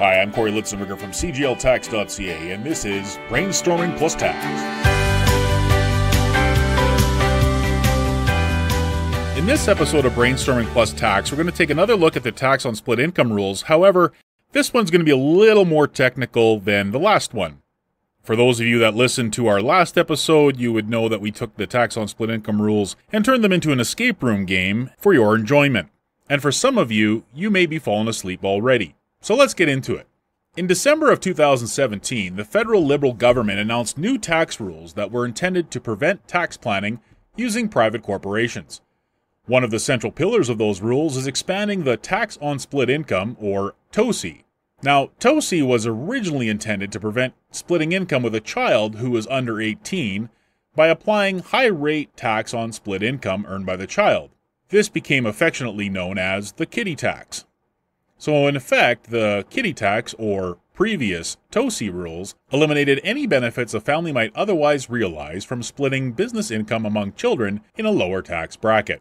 Hi, I'm Corey Litzenberger from CGLTax.ca, and this is Brainstorming Plus Tax. In this episode of Brainstorming Plus Tax, we're going to take another look at the tax on split income rules. However, this one's going to be a little more technical than the last one. For those of you that listened to our last episode, you would know that we took the tax on split income rules and turned them into an escape room game for your enjoyment. And for some of you, you may be falling asleep already. So let's get into it. In December of 2017, the federal Liberal government announced new tax rules that were intended to prevent tax planning using private corporations. One of the central pillars of those rules is expanding the tax on split income, or TOSI. Now, TOSI was originally intended to prevent splitting income with a child who was under 18 by applying high rate tax on split income earned by the child. This became affectionately known as the kiddie tax. So, in effect, the kiddie tax, or previous TOSI rules, eliminated any benefits a family might otherwise realize from splitting business income among children in a lower tax bracket.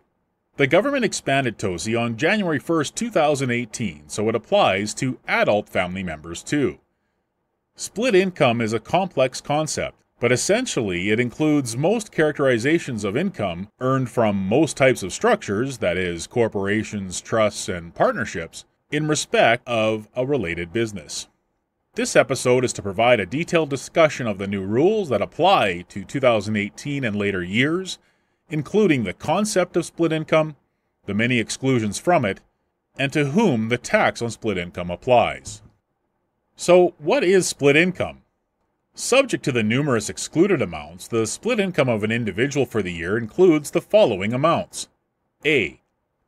The government expanded TOSI on January 1, 2018, so it applies to adult family members too. Split income is a complex concept, but essentially it includes most characterizations of income earned from most types of structures, that is, corporations, trusts, and partnerships, in respect of a related business. This episode is to provide a detailed discussion of the new rules that apply to 2018 and later years including the concept of split income, the many exclusions from it, and to whom the tax on split income applies. So, what is split income? Subject to the numerous excluded amounts, the split income of an individual for the year includes the following amounts A.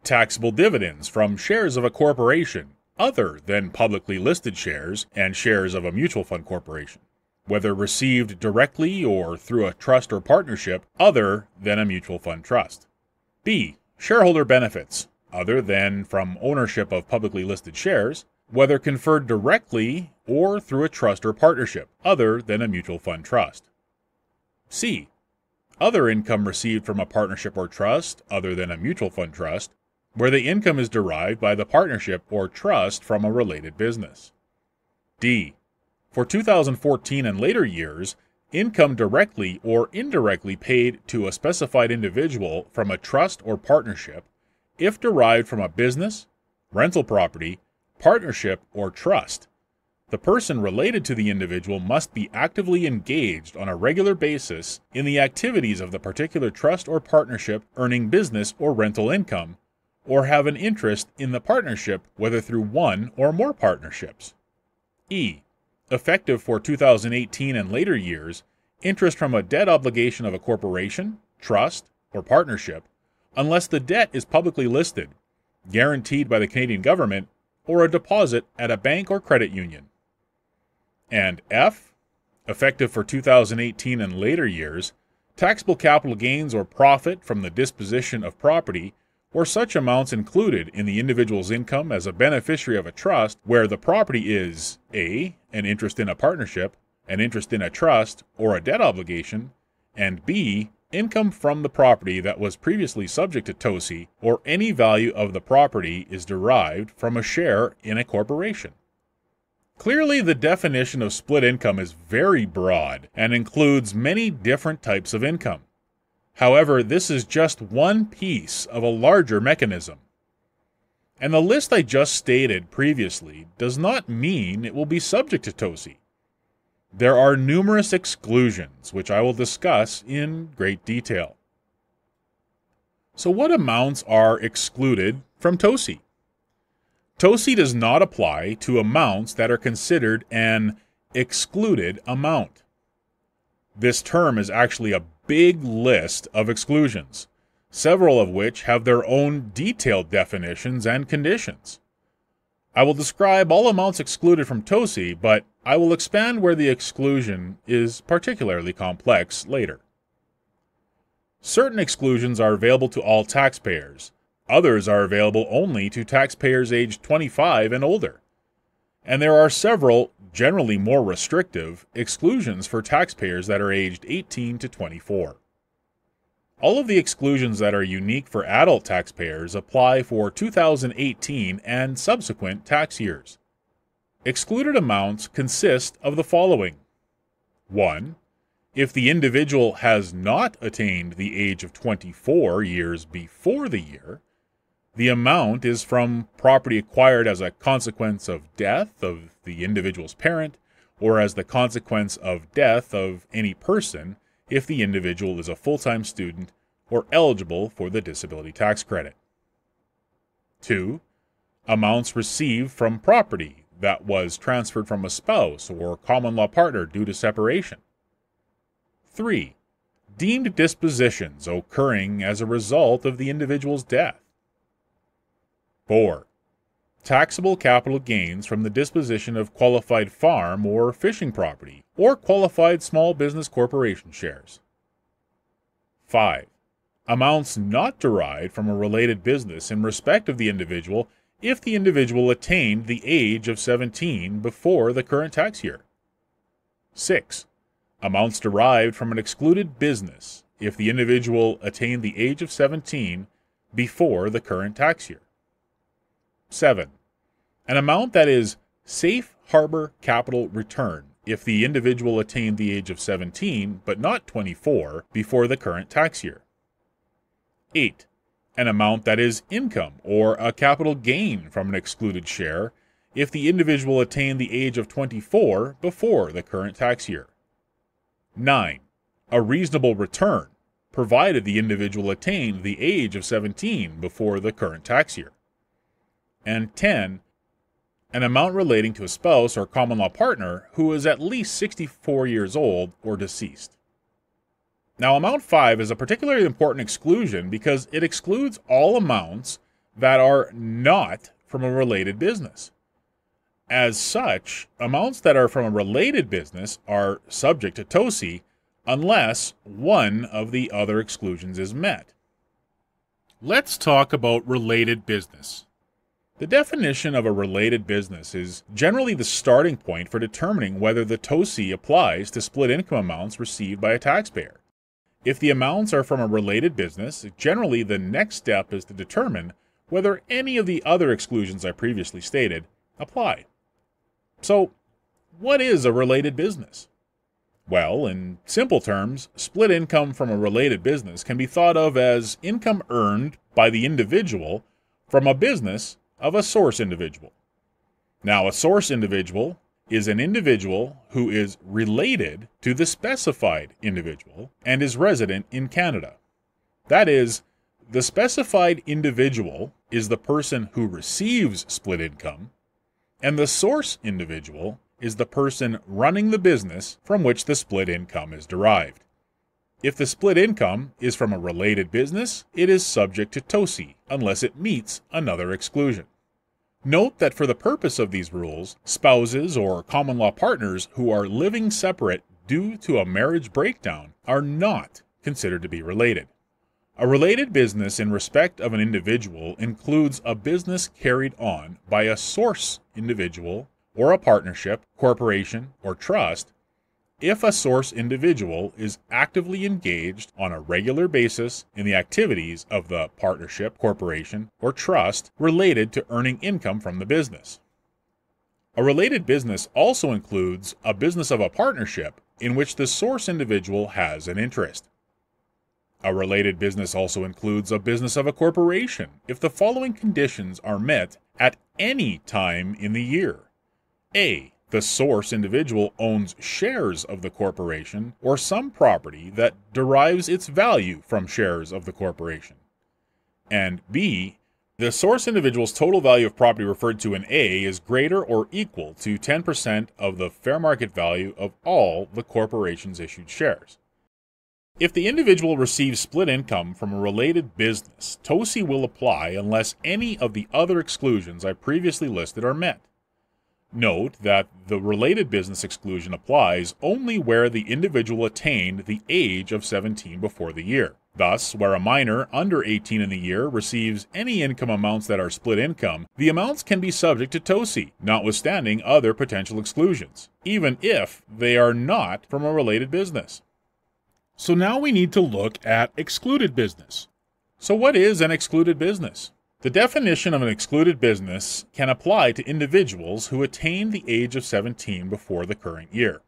Taxable dividends from shares of a corporation other than publicly listed shares and shares of a mutual fund corporation whether received directly or through a trust or partnership other than a mutual fund trust. B. Shareholder benefits, other than from ownership of publicly listed shares, whether conferred directly or through a trust or partnership other than a mutual fund trust. C. Other income received from a partnership or trust other than a mutual fund trust, where the income is derived by the partnership or trust from a related business. D for 2014 and later years, income directly or indirectly paid to a specified individual from a trust or partnership, if derived from a business, rental property, partnership, or trust. The person related to the individual must be actively engaged on a regular basis in the activities of the particular trust or partnership earning business or rental income, or have an interest in the partnership whether through one or more partnerships. E effective for 2018 and later years, interest from a debt obligation of a corporation, trust, or partnership, unless the debt is publicly listed, guaranteed by the Canadian government, or a deposit at a bank or credit union. And F, effective for 2018 and later years, taxable capital gains or profit from the disposition of property or such amounts included in the individual's income as a beneficiary of a trust where the property is A. an interest in a partnership, an interest in a trust, or a debt obligation, and B. income from the property that was previously subject to TOSI, or any value of the property is derived from a share in a corporation. Clearly, the definition of split income is very broad and includes many different types of income. However, this is just one piece of a larger mechanism. And the list I just stated previously does not mean it will be subject to TOSI. There are numerous exclusions, which I will discuss in great detail. So, what amounts are excluded from TOSI? TOSI does not apply to amounts that are considered an excluded amount. This term is actually a big list of exclusions, several of which have their own detailed definitions and conditions. I will describe all amounts excluded from TOSI, but I will expand where the exclusion is particularly complex later. Certain exclusions are available to all taxpayers. Others are available only to taxpayers aged 25 and older. And there are several generally more restrictive, exclusions for taxpayers that are aged 18 to 24. All of the exclusions that are unique for adult taxpayers apply for 2018 and subsequent tax years. Excluded amounts consist of the following 1. If the individual has not attained the age of 24 years before the year, the amount is from property acquired as a consequence of death of the individual's parent or as the consequence of death of any person if the individual is a full time student or eligible for the disability tax credit. 2. Amounts received from property that was transferred from a spouse or common law partner due to separation. 3. Deemed dispositions occurring as a result of the individual's death. 4. Taxable capital gains from the disposition of qualified farm or fishing property or qualified small business corporation shares. 5. Amounts not derived from a related business in respect of the individual if the individual attained the age of 17 before the current tax year. 6. Amounts derived from an excluded business if the individual attained the age of 17 before the current tax year. 7. An amount that is safe harbor capital return if the individual attained the age of 17 but not 24 before the current tax year. 8. An amount that is income or a capital gain from an excluded share if the individual attained the age of 24 before the current tax year. 9. A reasonable return, provided the individual attained the age of 17 before the current tax year and 10. An amount relating to a spouse or common law partner who is at least 64 years old or deceased. Now, amount 5 is a particularly important exclusion because it excludes all amounts that are not from a related business. As such, amounts that are from a related business are subject to TOSI unless one of the other exclusions is met. Let's talk about related business. The definition of a related business is generally the starting point for determining whether the TOSI applies to split income amounts received by a taxpayer. If the amounts are from a related business, generally the next step is to determine whether any of the other exclusions I previously stated apply. So, what is a related business? Well, in simple terms, split income from a related business can be thought of as income earned by the individual from a business of a source individual. Now, a source individual is an individual who is related to the specified individual and is resident in Canada. That is, the specified individual is the person who receives split income, and the source individual is the person running the business from which the split income is derived. If the split income is from a related business, it is subject to TOSI unless it meets another exclusion. Note that for the purpose of these rules, spouses or common law partners who are living separate due to a marriage breakdown are not considered to be related. A related business in respect of an individual includes a business carried on by a source individual or a partnership, corporation, or trust if a source individual is actively engaged on a regular basis in the activities of the partnership, corporation, or trust related to earning income from the business. A related business also includes a business of a partnership in which the source individual has an interest. A related business also includes a business of a corporation if the following conditions are met at any time in the year. A the source individual owns shares of the corporation or some property that derives its value from shares of the corporation. And B, the source individual's total value of property referred to in A is greater or equal to 10% of the fair market value of all the corporation's issued shares. If the individual receives split income from a related business, TOSI will apply unless any of the other exclusions I previously listed are met. Note that the related business exclusion applies only where the individual attained the age of 17 before the year. Thus, where a minor under 18 in the year receives any income amounts that are split income, the amounts can be subject to TOSI, notwithstanding other potential exclusions, even if they are not from a related business. So now we need to look at excluded business. So, what is an excluded business? The definition of an excluded business can apply to individuals who attained the age of 17 before the current year.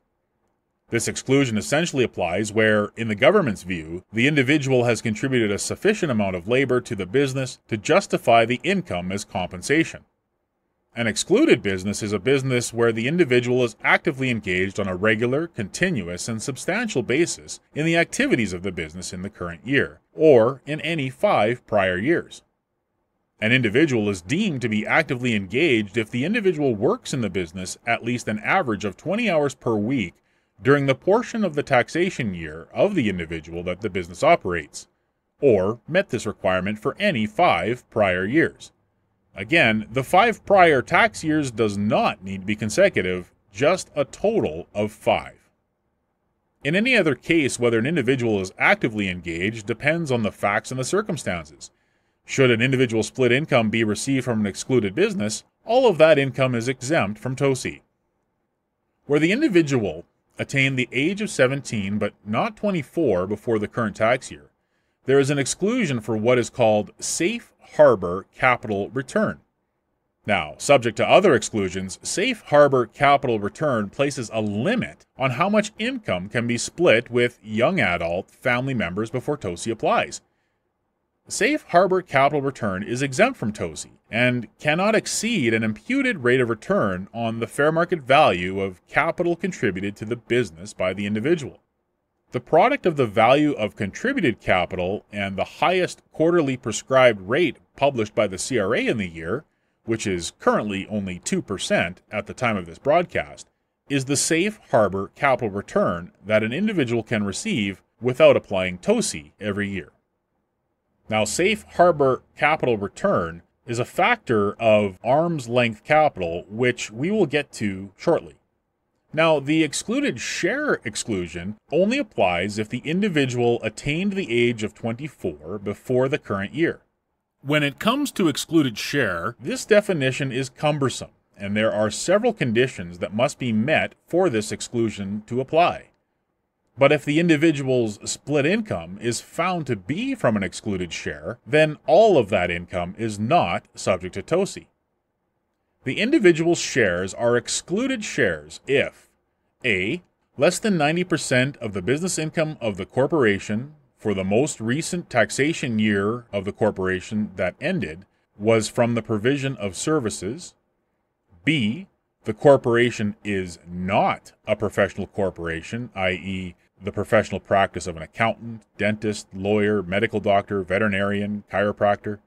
This exclusion essentially applies where, in the government's view, the individual has contributed a sufficient amount of labor to the business to justify the income as compensation. An excluded business is a business where the individual is actively engaged on a regular, continuous, and substantial basis in the activities of the business in the current year, or in any five prior years. An individual is deemed to be actively engaged if the individual works in the business at least an average of 20 hours per week during the portion of the taxation year of the individual that the business operates, or met this requirement for any five prior years. Again, the five prior tax years does not need to be consecutive, just a total of five. In any other case, whether an individual is actively engaged depends on the facts and the circumstances. Should an individual split income be received from an excluded business, all of that income is exempt from TOSI. Where the individual attained the age of 17 but not 24 before the current tax year, there is an exclusion for what is called safe harbor capital return. Now, subject to other exclusions, safe harbor capital return places a limit on how much income can be split with young adult family members before TOSI applies. Safe harbor capital return is exempt from TOSI and cannot exceed an imputed rate of return on the fair market value of capital contributed to the business by the individual. The product of the value of contributed capital and the highest quarterly prescribed rate published by the CRA in the year, which is currently only 2% at the time of this broadcast, is the safe harbor capital return that an individual can receive without applying TOSI every year. Now, safe harbor capital return is a factor of arm's length capital, which we will get to shortly. Now, the excluded share exclusion only applies if the individual attained the age of 24 before the current year. When it comes to excluded share, this definition is cumbersome, and there are several conditions that must be met for this exclusion to apply. But if the individual's split income is found to be from an excluded share, then all of that income is not subject to TOSI. The individual's shares are excluded shares if A. Less than 90% of the business income of the corporation for the most recent taxation year of the corporation that ended was from the provision of services. B. The corporation is not a professional corporation, i.e., the professional practice of an accountant, dentist, lawyer, medical doctor, veterinarian, chiropractor.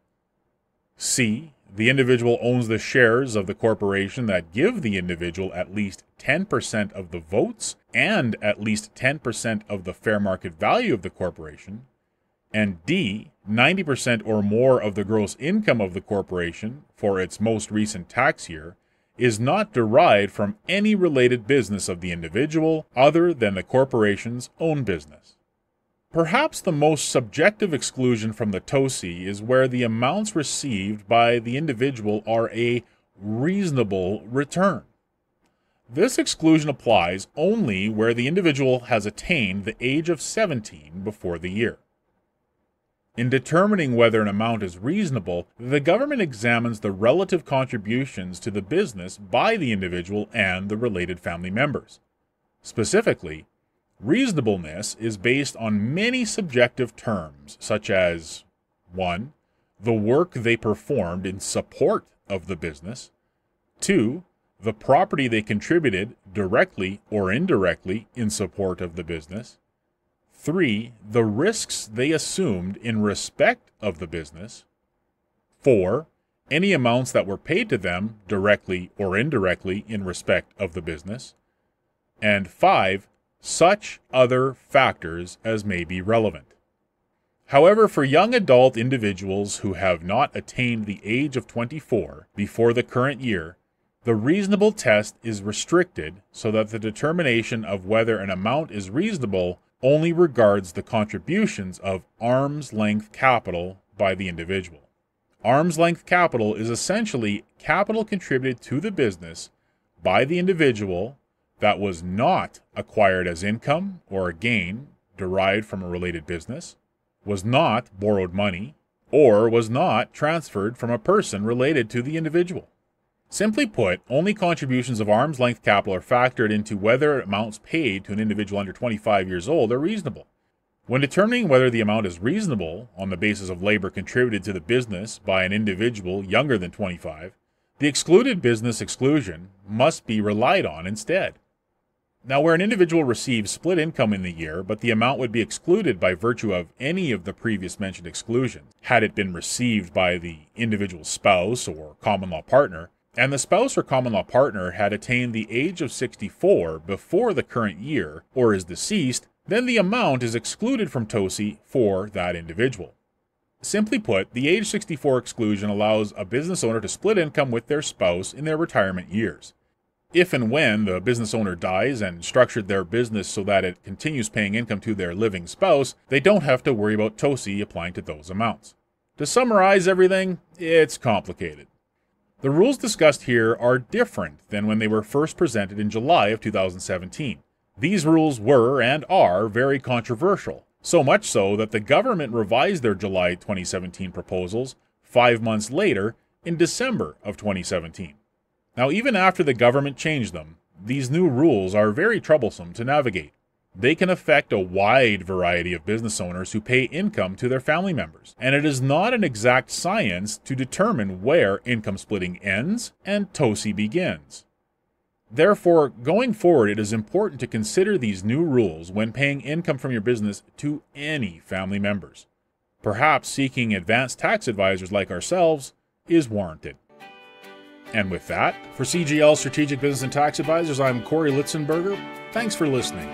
C. The individual owns the shares of the corporation that give the individual at least 10% of the votes and at least 10% of the fair market value of the corporation. And D, 90% or more of the gross income of the corporation for its most recent tax year is not derived from any related business of the individual other than the corporation's own business. Perhaps the most subjective exclusion from the TOSI is where the amounts received by the individual are a reasonable return. This exclusion applies only where the individual has attained the age of 17 before the year. In determining whether an amount is reasonable, the government examines the relative contributions to the business by the individual and the related family members. Specifically, Reasonableness is based on many subjective terms, such as 1. The work they performed in support of the business, 2. The property they contributed directly or indirectly in support of the business, 3. The risks they assumed in respect of the business, 4. Any amounts that were paid to them directly or indirectly in respect of the business, and 5 such other factors as may be relevant. However, for young adult individuals who have not attained the age of 24 before the current year, the reasonable test is restricted so that the determination of whether an amount is reasonable only regards the contributions of arm's length capital by the individual. Arm's length capital is essentially capital contributed to the business by the individual that was not acquired as income or a gain derived from a related business, was not borrowed money, or was not transferred from a person related to the individual. Simply put, only contributions of arm's length capital are factored into whether amounts paid to an individual under 25 years old are reasonable. When determining whether the amount is reasonable on the basis of labor contributed to the business by an individual younger than 25, the excluded business exclusion must be relied on instead. Now, where an individual receives split income in the year, but the amount would be excluded by virtue of any of the previous mentioned exclusions, had it been received by the individual's spouse or common law partner, and the spouse or common law partner had attained the age of 64 before the current year or is deceased, then the amount is excluded from TOSI for that individual. Simply put, the age 64 exclusion allows a business owner to split income with their spouse in their retirement years. If and when the business owner dies and structured their business so that it continues paying income to their living spouse, they don't have to worry about TOSI applying to those amounts. To summarize everything, it's complicated. The rules discussed here are different than when they were first presented in July of 2017. These rules were and are very controversial, so much so that the government revised their July 2017 proposals five months later in December of 2017. Now, even after the government changed them, these new rules are very troublesome to navigate. They can affect a wide variety of business owners who pay income to their family members, and it is not an exact science to determine where income splitting ends and TOSI begins. Therefore, going forward, it is important to consider these new rules when paying income from your business to any family members. Perhaps seeking advanced tax advisors like ourselves is warranted. And with that, for CGL Strategic Business and Tax Advisors, I'm Corey Litzenberger. Thanks for listening.